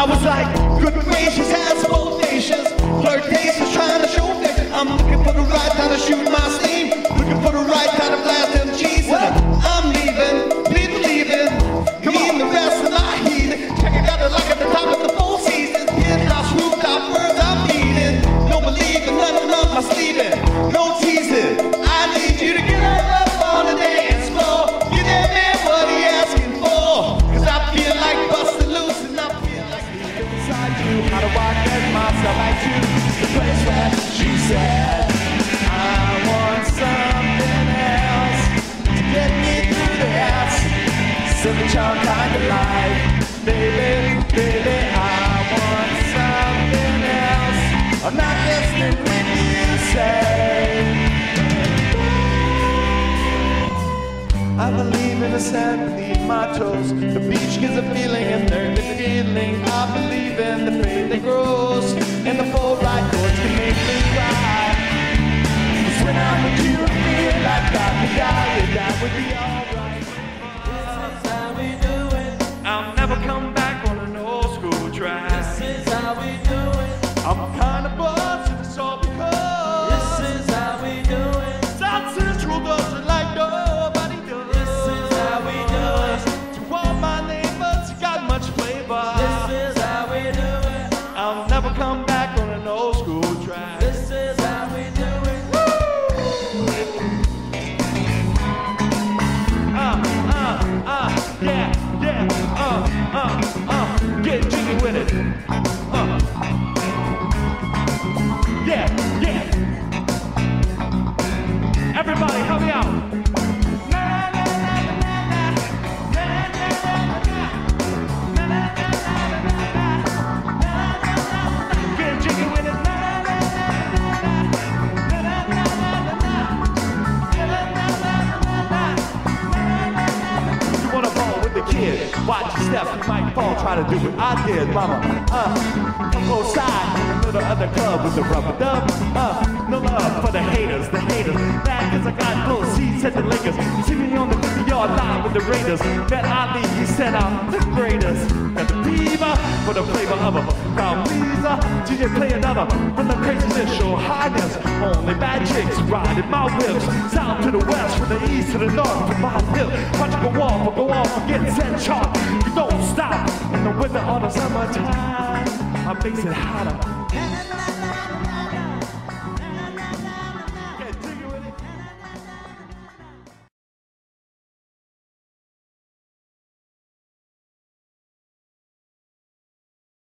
I was like, good gracious, has both nations. Flirtations Silly child kind of life. Baby, baby, I want something else. I'm not listening when you say. I believe in the sand beneath my toes. The beach gives a feeling we do Watch your step, you might fall. Try to do what I did, mama. Uh, go side in the middle of the club with the rubber dub. Uh, no love for the haters, the haters. Mad cause I got close seats at the Lakers. See me on the 50 yard line with the Raiders. Met Ali, he said I'm the greatest. Got the fever for the flavor of a crown Lisa. DJ play another from the craziest show highness. Only bad chicks riding my whips. South to the west, from the east to the north, from my hip. Watch off, or go off, and get set sharp. Makes it hotter.